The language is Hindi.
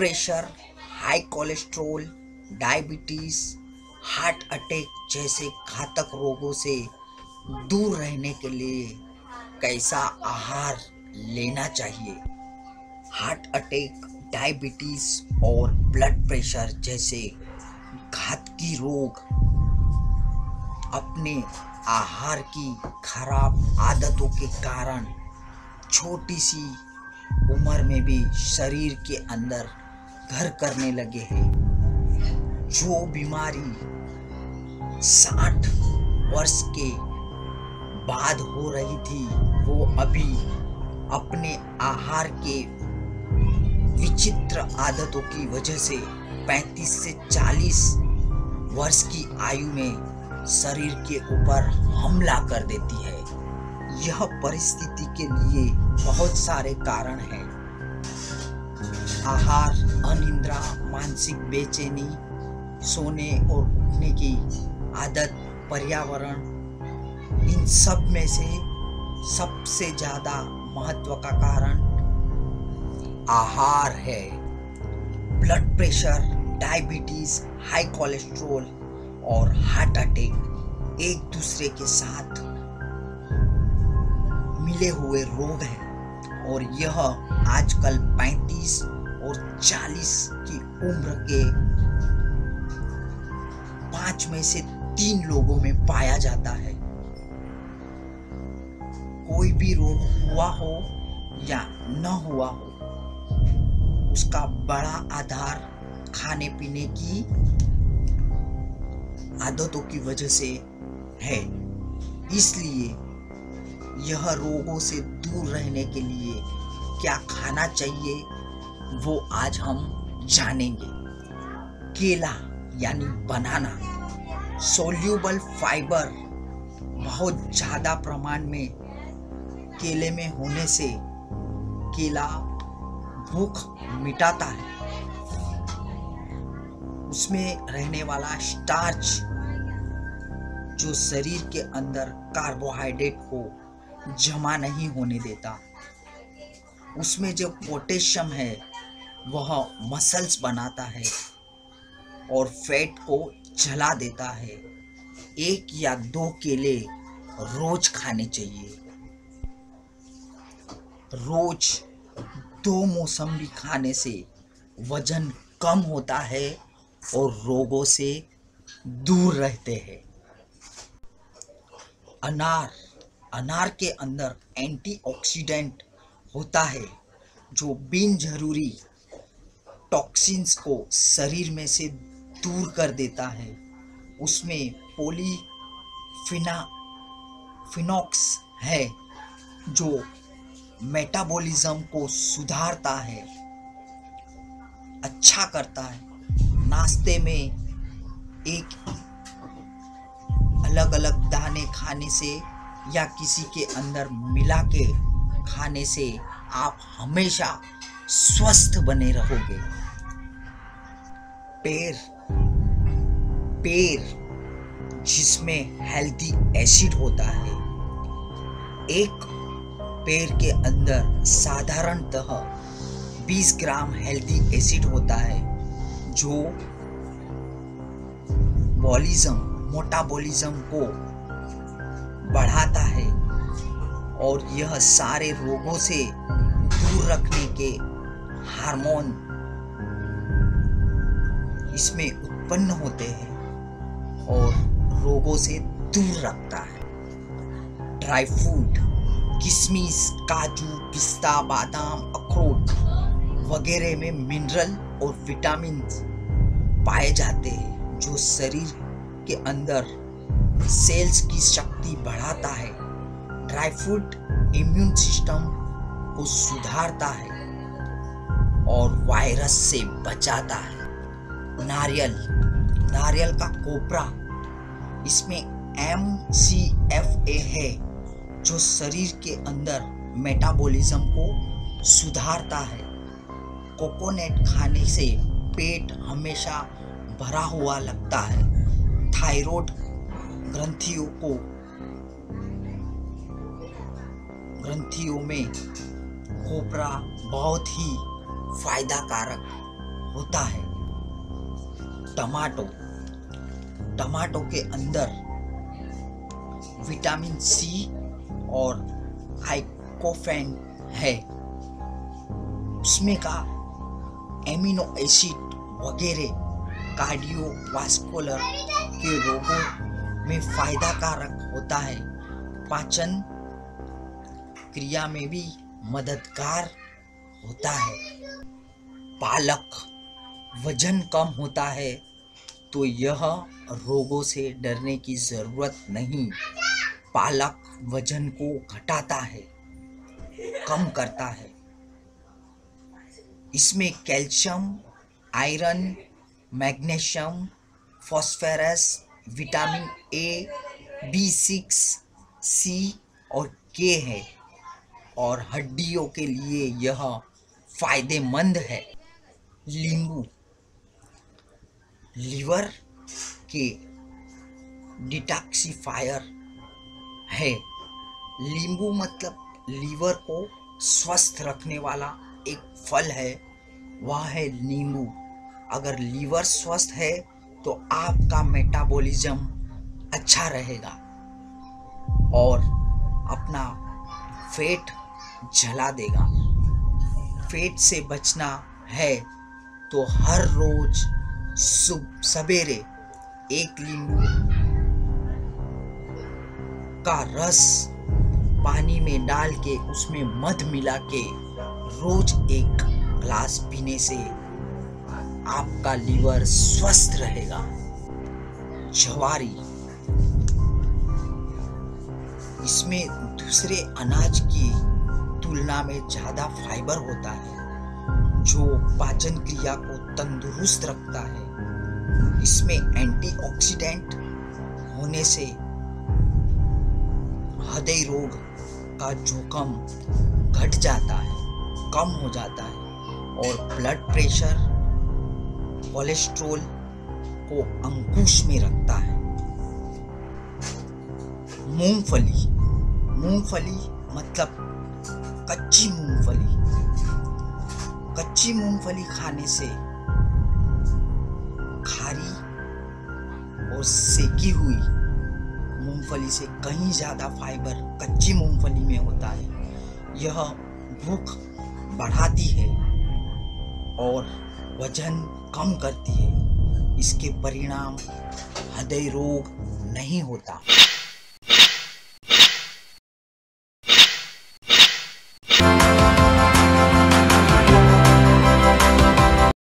Pressure, high cholesterol, diabetes, heart attack जैसे घातक रोगों से दूर रहने के लिए कैसा आहार लेना चाहिए? हार्ट अटैक, डायबिटीज़ और ब्लड प्रेशर जैसे घातकी रोग अपने आहार की खराब आदतों के कारण छोटी सी उम्र में भी शरीर के अंदर घर करने लगे हैं। जो बीमारी साठ वर्ष के बाद हो रही थी, वो अभी अपने आहार के विचित्र आदतों की वजह से 35 से 40 वर्ष की आयु में शरीर के ऊपर हमला कर देती है। यह परिस्थिति के लिए बहुत सारे कारण हैं। आहार अनिद्रा, मानसिक बेचैनी, सोने और उठने की आदत, पर्यावरण, इन सब में से सबसे ज़्यादा महत्व का कारण आहार है। Blood pressure, diabetes, high cholesterol और हार्ट अटैक एक दूसरे के साथ मिले हुए रोग हैं और यह आजकल 35 और 40 की उम्र के पाँच में से तीन लोगों में पाया जाता है। कोई भी रोग हुआ हो या न हुआ हो, उसका बड़ा आधार खाने पीने की आदतों की वजह से है। इसलिए यह रोगों से दूर रहने के लिए क्या खाना चाहिए वो आज हम जानेंगे। केला यानी बनाना। सोल्यूबल फाइबर बहुत ज़्यादा प्रमाण में केले में होने से केला भूख मिटाता है। उसमें रहने वाला स्टार्च जो शरीर के अंदर कार्बोहाइड्रेट को जमा नहीं होने देता। उसमें जो पोटेशियम है वह मसल्स बनाता है और फैट को जला देता है। एक या दो केले रोज खाने चाहिए। रोज दो मौसमी खाने से वज़न कम होता है और रोगों से दूर रहते हैं। अनार अनार के अंदर एंटीऑक्सीडेंट होता है, जो बिन ज़रूरी टॉक्सिन्स को शरीर में से दूर कर देता है। उसमें पोलीफिना फिनॉक्स है, जो मेटाबॉलिज्म को सुधारता है अच्छा करता है। नाश्ते में एक अलग अलग दाने खाने से या किसी के अंदर मिला के खाने से आप हमेशा स्वस्थ बने रहोगे। पेड़ पेड़ जिसमें हेल्दी एसिड होता है, एक पेड़ के अंदर साधारणतः 20 ग्राम हेल्दी एसिड होता है, जो बॉलिज्म मोटाबॉलिज्म को बढ़ाता है और यह सारे रोगों से दूर रखने के हार्मोन इसमें उत्पन्न होते हैं और रोगों से दूर रखता है। ड्राई फ्रूट, किशमिश, काजू, पिस्ता, बादाम, अखरोट वगैरह में मिनरल और विटामिन पाए जाते हैं, जो शरीर के अंदर सेल्स की शक्ति बढ़ाता है। ड्राई फ्रूट इम्यून सिस्टम को सुधारता है। और वायरस से बचाता है। नारियल नारियल का कोपरा। इसमें एम सी एफ़ ए है, जो शरीर के अंदर मेटाबॉलिज्म को सुधारता है। कोकोनट खाने से पेट हमेशा भरा हुआ लगता है। थायराइड ग्रंथियों को, ग्रंथियों में कोपरा बहुत ही फ़ायदा कारक होता है। टमाटो टमाटो के अंदर विटामिन सी और हाइकोफेन है। उसमें का एमिनो एसिड वगैरह कार्डियोवास्कुलर के रोगों में फ़ायदा कारक होता है। पाचन क्रिया में भी मददगार होता है। पालक वज़न कम होता है तो यह रोगों से डरने की ज़रूरत नहीं। पालक वज़न को घटाता है, कम करता है। इसमें calcium, iron, magnesium, phosphorus, vitamin A, B six, C और के है। और हड्डियों के लिए यह फ़ायदेमंद है। नींबू लीवर के डिटॉक्सिफायर है। नींबू मतलब लीवर को स्वस्थ रखने वाला एक फल है, वह है नींबू। अगर लीवर स्वस्थ है तो आपका मेटाबॉलिज्म अच्छा रहेगा और अपना फेट जला देगा। फेट से बचना है तो हर रोज सुबह सवेरे एक नींबू का रस पानी में डाल के उसमें मध मिला के रोज एक ग्लास पीने से आपका लीवर स्वस्थ रहेगा। जवारी। इसमें दूसरे अनाज की तुलना में ज़्यादा फाइबर होता है, जो पाचन क्रिया को तंदुरुस्त रखता है। इसमें एंटीऑक्सीडेंट होने से हृदय रोग का जोखम घट जाता है, कम हो जाता है और ब्लड प्रेशर कोलेस्ट्रोल को अंकुश में रखता है। मूंगफली मूंगफली मतलब कच्ची मूंगफली। कच्ची मूंगफली खाने से खारी और सेकी हुई मूंगफली से कहीं ज़्यादा फाइबर कच्ची मूंगफली में होता है। यह भूख बढ़ाती है और वज़न कम करती है। इसके परिणाम हृदय रोग नहीं होता।